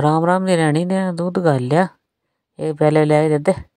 राम राम दी लैनी ते दुद्ध गल्ल ऐ एह् पैह्लें लेआए दे